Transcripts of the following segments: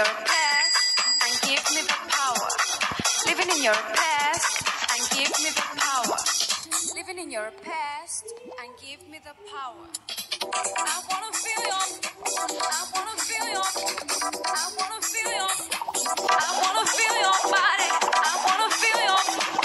your past and give me the power. Living in your past and give me the power. Living in your past and give me the power. I wanna feel your, I wanna feel your, I wanna feel your, I wanna feel your body. I wanna feel your.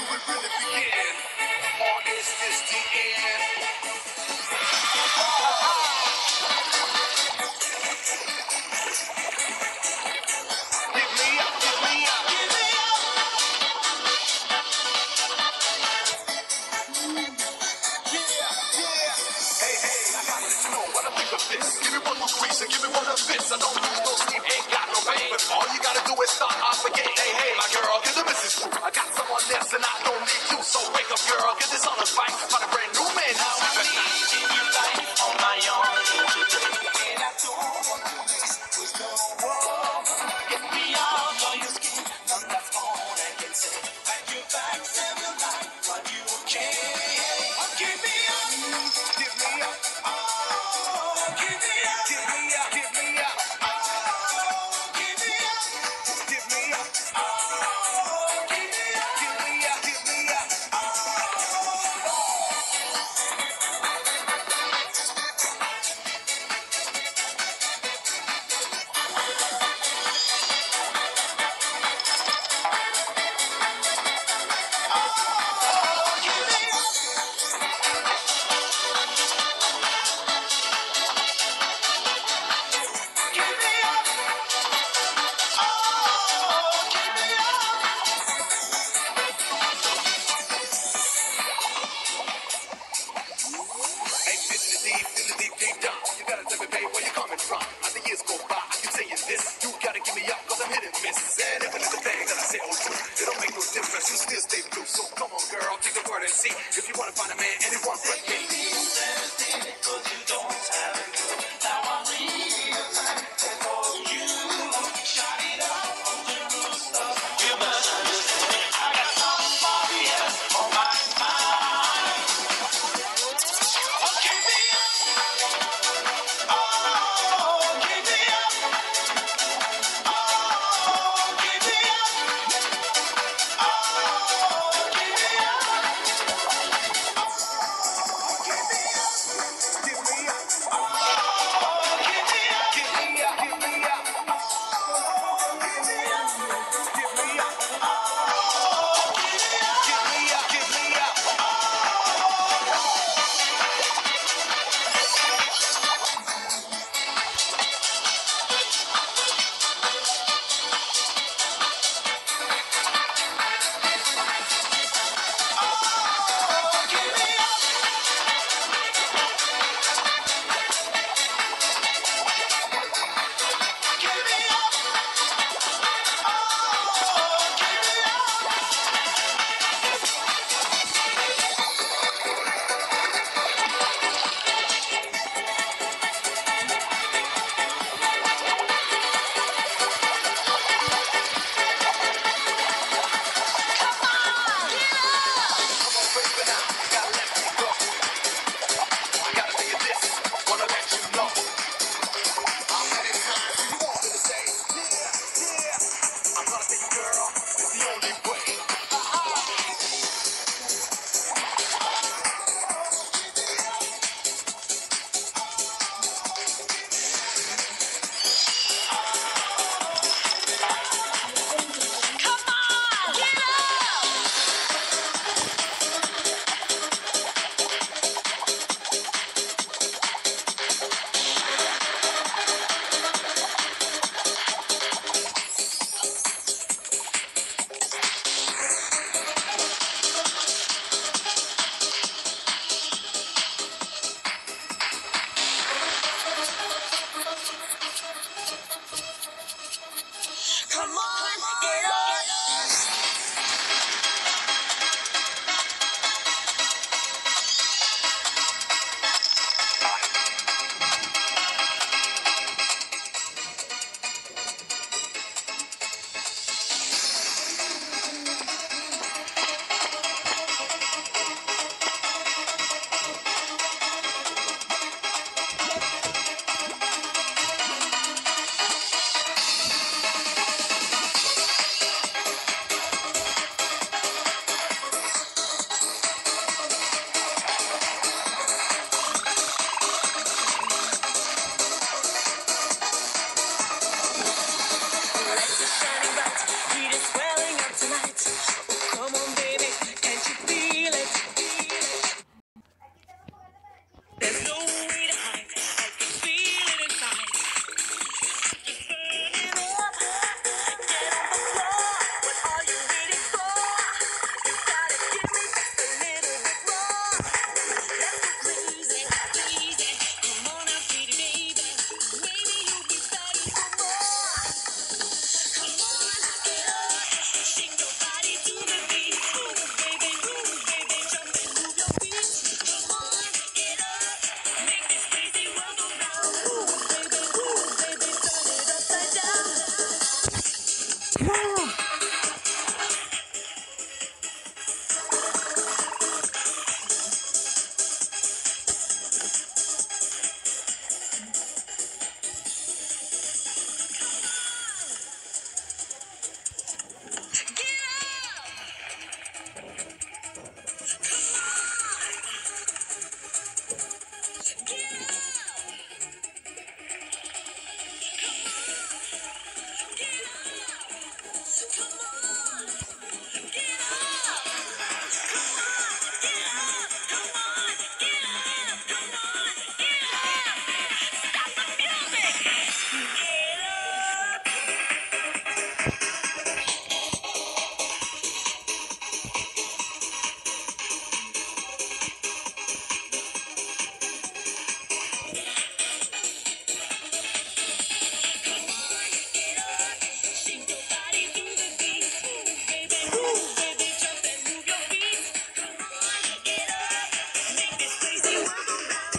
do it really begin? Or is this the end? Give me up, give me up, give me up. Yeah, yeah. Hey, hey, I gotta know what I of. Give me one more squeeze and give me one of this. I don't Oh. see you.